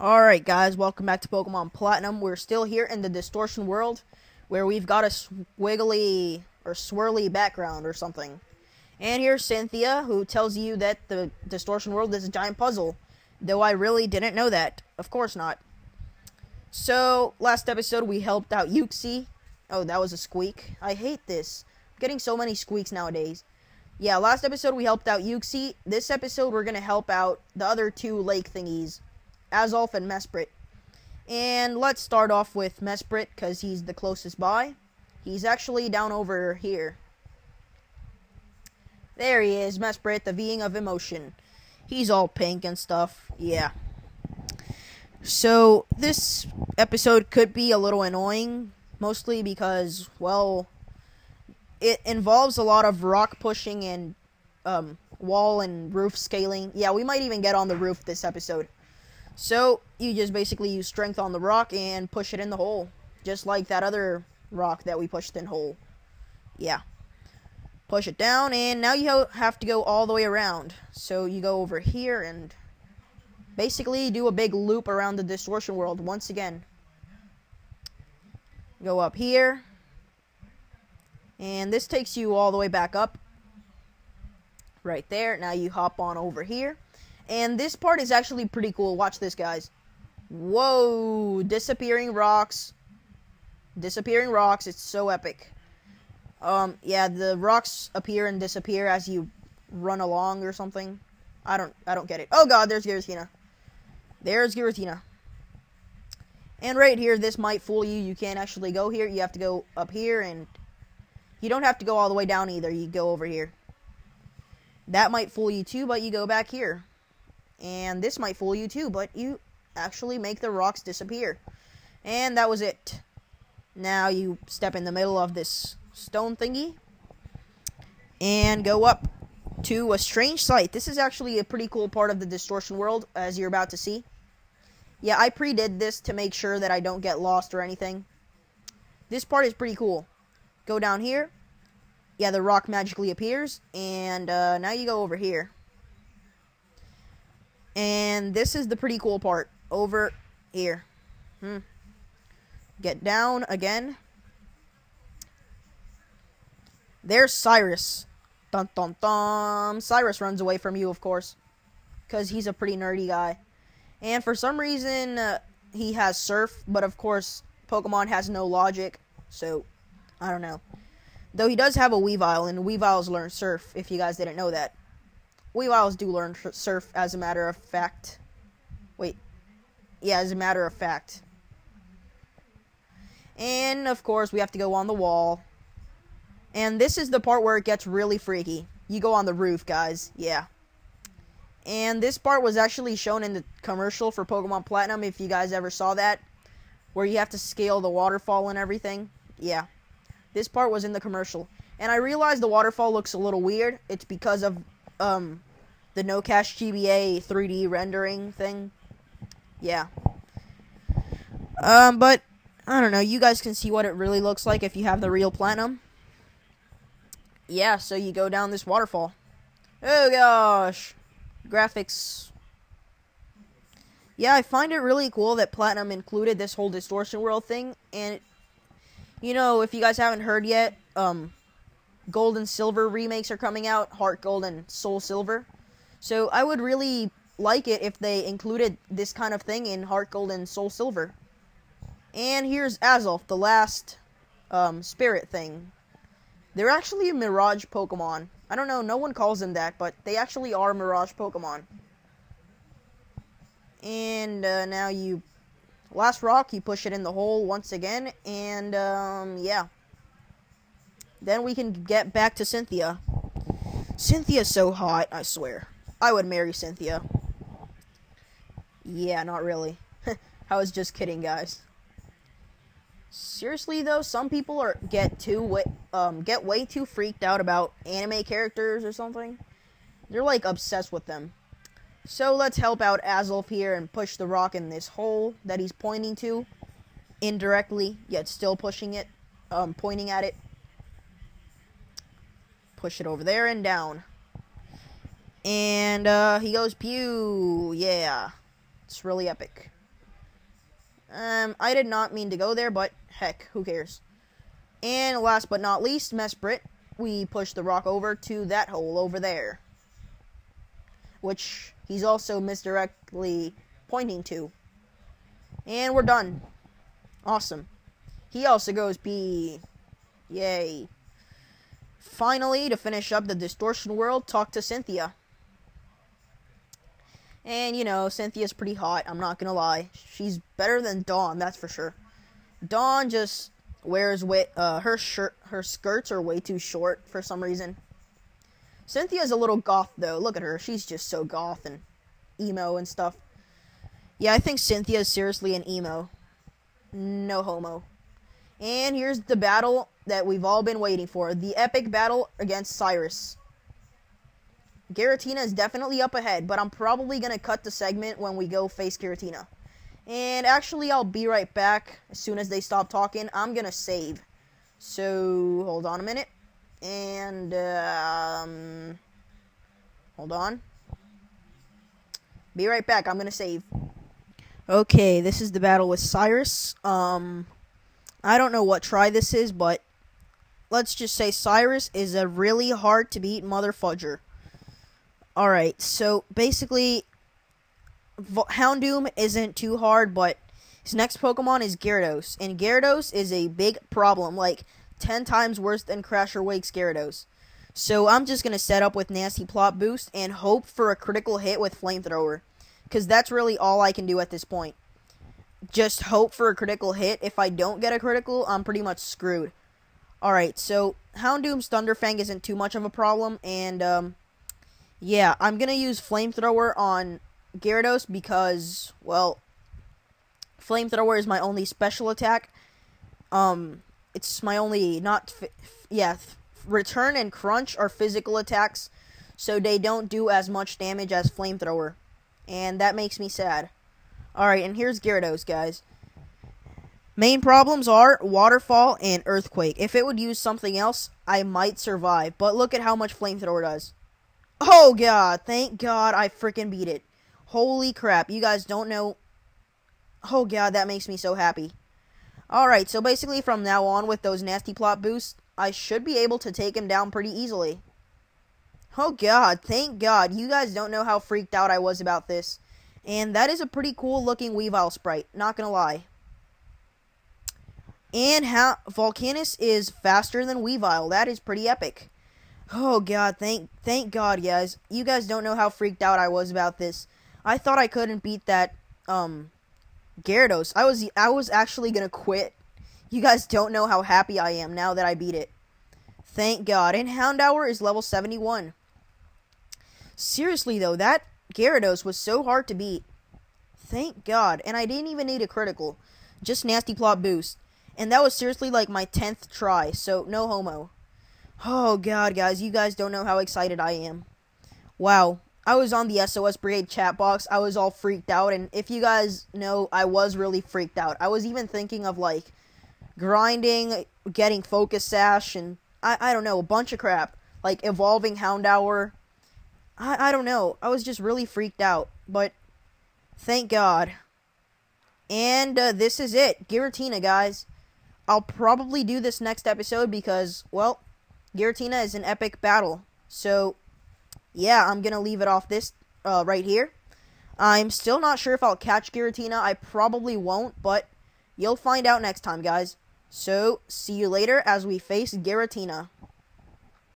Alright, guys, welcome back to Pokemon Platinum. We're still here in the Distortion world where we've got a swiggly or swirly background or something. And here's Cynthia, who tells you that the Distortion world is a giant puzzle. Though I really didn't know that. Of course not. So, last episode we helped out Uxie. Oh, that was a squeak. I hate this. I'm getting so many squeaks nowadays. Yeah, last episode we helped out Uxie. This episode we're gonna help out the other two lake thingies. Azelf and Mesprit. And let's start off with Mesprit because he's the closest by. He's actually down over here. There he is, Mesprit, the being of emotion. He's all pink and stuff. Yeah. So, this episode could be a little annoying, mostly because, well, it involves a lot of rock pushing and um, wall and roof scaling. Yeah, we might even get on the roof this episode. So you just basically use strength on the rock and push it in the hole. Just like that other rock that we pushed in hole. Yeah. Push it down and now you have to go all the way around. So you go over here and basically do a big loop around the distortion world once again. Go up here. And this takes you all the way back up. Right there. Now you hop on over here. And this part is actually pretty cool. Watch this, guys. Whoa, disappearing rocks. Disappearing rocks. It's so epic. Um, yeah, the rocks appear and disappear as you run along or something. I don't, I don't get it. Oh God, there's Giratina. There's Giratina. And right here, this might fool you. You can't actually go here. You have to go up here, and you don't have to go all the way down either. You go over here. That might fool you too, but you go back here. And this might fool you too, but you actually make the rocks disappear. And that was it. Now you step in the middle of this stone thingy and go up to a strange sight. This is actually a pretty cool part of the distortion world, as you're about to see. Yeah, I pre-did this to make sure that I don't get lost or anything. This part is pretty cool. Go down here. Yeah, the rock magically appears, and uh, now you go over here. And this is the pretty cool part. Over here. Hmm. Get down again. There's Cyrus. Dun dun dun. Cyrus runs away from you, of course. Because he's a pretty nerdy guy. And for some reason, uh, he has Surf. But of course, Pokemon has no logic. So, I don't know. Though he does have a Weavile, and Weaviles learn Surf, if you guys didn't know that. Weaviles do learn surf as a matter of fact. Wait. Yeah, as a matter of fact. And, of course, we have to go on the wall. And this is the part where it gets really freaky. You go on the roof, guys. Yeah. And this part was actually shown in the commercial for Pokemon Platinum, if you guys ever saw that. Where you have to scale the waterfall and everything. Yeah. This part was in the commercial. And I realized the waterfall looks a little weird. It's because of um, the NO$GBA 3D rendering thing. Yeah. Um, but I don't know. You guys can see what it really looks like if you have the real platinum. Yeah, so you go down this waterfall. Oh gosh. Graphics. Yeah, I find it really cool that Platinum included this whole distortion world thing and you know, if you guys haven't heard yet, um Gold and Silver remakes are coming out, Heart Gold and Soul Silver. So I would really like it if they included this kind of thing in Heart Gold and Soul Silver. And here's Azelf, the last um, spirit thing. They're actually a Mirage Pokemon. I don't know, no one calls them that, but they actually are Mirage Pokemon. And uh, now you... Last rock, you push it in the hole once again, and um, yeah. Then we can get back to Cynthia. Cynthia's so hot, I swear. I would marry Cynthia. Yeah, not really. I was just kidding, guys. Seriously though, some people are get too um get way too freaked out about anime characters or something. They're like obsessed with them. So let's help out Azelf here and push the rock in this hole that he's pointing to indirectly, yet still pushing it, um pointing at it. Push it over there and down. And uh, he goes pew. Yeah. It's really epic. Um, I did not mean to go there, but heck, who cares? And last but not least, Mesprit, we push the rock over to that hole over there. Which he's also misdirectly pointing to. And we're done. Awesome. He also goes B. Yay. Finally, to finish up the distortion world, talk to Cynthia. And, you know, Cynthia's pretty hot, I'm not gonna lie. She's better than Dawn, that's for sure. Dawn just wears way, uh, her shirt, her skirts are way too short for some reason. Cynthia's a little goth though. Look at her. She's just so goth and emo and stuff. Yeah, I think Cynthia's seriously an emo. No homo. And here's the battle that we've all been waiting for. The epic battle against Cyrus. Giratina is definitely up ahead, but I'm probably going to cut the segment when we go face Giratina. And actually, I'll be right back as soon as they stop talking. I'm going to save. So, hold on a minute. And, um, hold on. Be right back. I'm going to save. Okay, this is the battle with Cyrus. Um, I don't know what try this is, but let's just say Cyrus is a really hard to beat mother fudger. Alright, so basically, Houndoom isn't too hard, but his next Pokemon is Gyarados, and Gyarados is a big problem, like 10 times worse than Crasher Wake's Gyarados. So I'm just going to set up with Nasty Plot Boost and hope for a critical hit with Flamethrower, because that's really all I can do at this point. Just hope for a critical hit. If I don't get a critical, I'm pretty much screwed. Alright, so Houndoom's Thunderfang isn't too much of a problem, and um, yeah, I'm to use Flamethrower on Gyarados because, well, Flamethrower is my only special attack. Um, it's my only, not, yeah, Return and Crunch are physical attacks, so they don't do as much damage as Flamethrower. And that makes me sad. Alright, and here's Gyarados, guys. Main problems are Waterfall and Earthquake. If it would use something else, I might survive. But look at how much Flamethrower does. Oh god, thank god I freaking beat it. Holy crap, you guys don't know. Oh god, that makes me so happy. Alright, so basically from now on with those nasty plot boosts, I should be able to take him down pretty easily. Oh god, thank god. You guys don't know how freaked out I was about this. And that is a pretty cool looking Weavile sprite, not gonna lie. And how Volcanus is faster than Weavile. That is pretty epic. Oh god, thank thank God, guys. You guys don't know how freaked out I was about this. I thought I couldn't beat that um Gyarados. I was I was actually going to quit. You guys don't know how happy I am now that I beat it. Thank God. And Houndour is level 71. Seriously though, that Gyarados was so hard to beat. Thank God. And I didn't even need a critical. Just nasty plot boost. And that was seriously like my 10th try, so no homo. Oh god, guys, you guys don't know how excited I am. Wow. I was on the SOS Brigade chat box. I was all freaked out, and if you guys know, I was really freaked out. I was even thinking of like grinding, getting Focus Sash, and I, I don't know, a bunch of crap. Like evolving Houndour. I, I don't know. I was just really freaked out. But thank God. And uh, this is it. Giratina, guys. I'll probably do this next episode because, well, Giratina is an epic battle. So, yeah, I'm going to leave it off this uh, right here. I'm still not sure if I'll catch Giratina. I probably won't, but you'll find out next time, guys. So, see you later as we face Giratina.